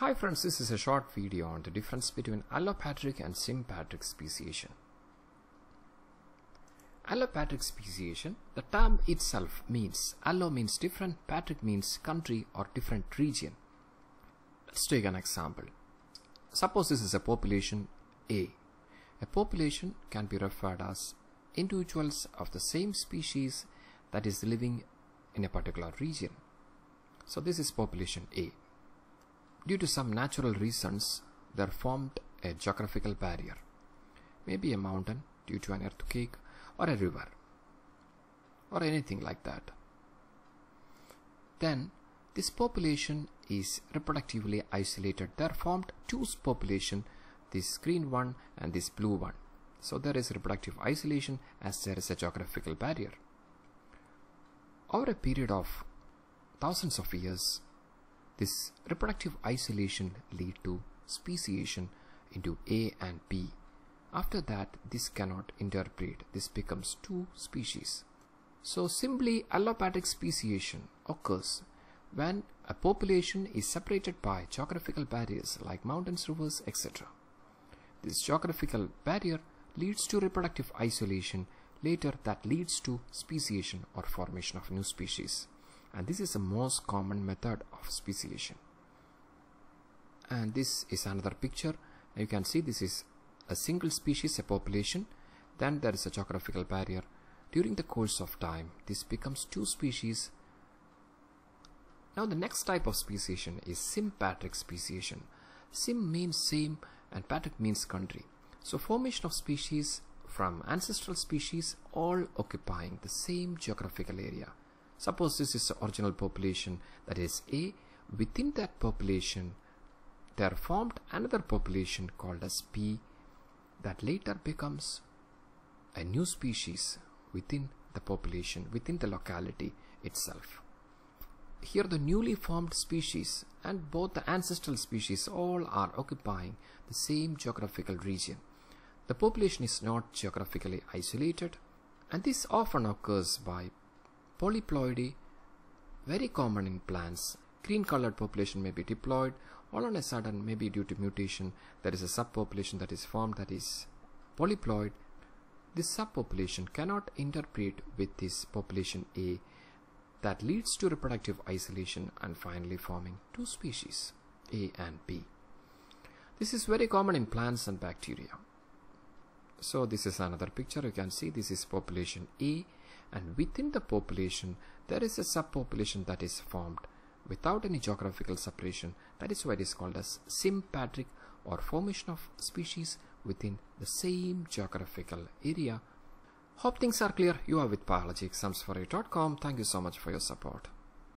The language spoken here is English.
Hi friends, this is a short video on the difference between allopatric and sympatric speciation. Allopatric speciation, the term itself means allo means different, patric means country or different region. Let's take an example. Suppose this is a population A. A population can be referred as individuals of the same species that is living in a particular region. So this is population A. Due to some natural reasons, there formed a geographical barrier. Maybe a mountain due to an earthquake or a river or anything like that. Then this population is reproductively isolated. There formed two population, this green one and this blue one. So there is reproductive isolation as there is a geographical barrier. Over a period of thousands of years, this reproductive isolation lead to speciation into A and B. After that, this cannot interbreed. This becomes two species. So simply allopatric speciation occurs when a population is separated by geographical barriers like mountains, rivers, etc. This geographical barrier leads to reproductive isolation. Later that leads to speciation or formation of new species and this is the most common method of speciation. And this is another picture. You can see this is a single species a population. Then there is a geographical barrier. During the course of time this becomes two species. Now the next type of speciation is sympatric speciation. Sim means same and patric means country. So formation of species from ancestral species all occupying the same geographical area Suppose this is the original population that is A. Within that population there formed another population called as B that later becomes a new species within the population, within the locality itself. Here the newly formed species and both the ancestral species all are occupying the same geographical region. The population is not geographically isolated and this often occurs by polyploidy very common in plants. Green colored population may be diploid all on a sudden maybe due to mutation there is a subpopulation that is formed that is polyploid. This subpopulation cannot interbreed with this population A that leads to reproductive isolation and finally forming two species A and B. This is very common in plants and bacteria. So this is another picture. You can see this is population A and within the population there is a subpopulation that is formed. Without any geographical separation that is why it is called as sympatric or formation of species within the same geographical area. Hope things are clear. You are with biology exams for thank you so much for your support